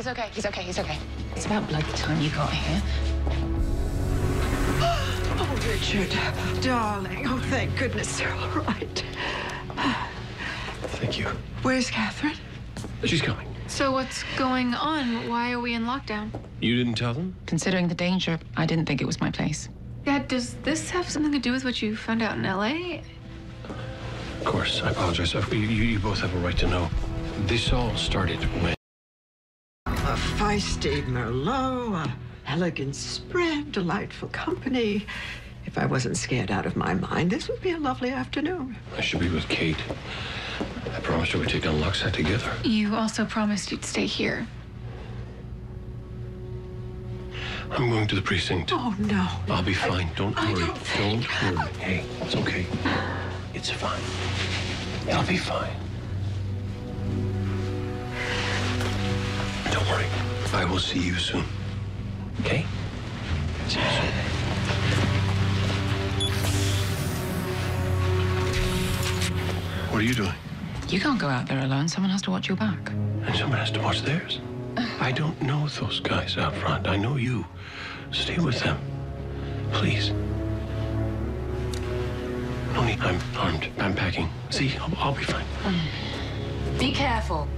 he's okay. He's okay. He's okay. It's about bloody time you got here. Oh, Richard, darling. Oh, thank goodness you're all right. Thank you. Where's Katherine? She's coming. So what's going on? Why are we in lockdown? You didn't tell them? Considering the danger, I didn't think it was my place. Dad, does this have something to do with what you found out in LA? Of course. I apologize. You, you, you both have a right to know. This all started when. A feisty Merlot, a elegant spread, delightful company. If I wasn't scared out of my mind, this would be a lovely afternoon. I should be with Kate. I promised her we'd take a on LokSat together. You also promised you'd stay here. I'm going to the precinct. Oh, no. I'll be fine. Don't worry. don't think- Don't worry. Hey, it's okay. It's fine. It'll be fine. Don't worry. I will see you soon. Okay? See you soon. What are you doing? You can't go out there alone. Someone has to watch your back. And someone has to watch theirs. I don't know those guys out front. I know you. Stay with them. Please. No need. I'm armed. I'm packing. See, I'll, I'll be fine. Be careful.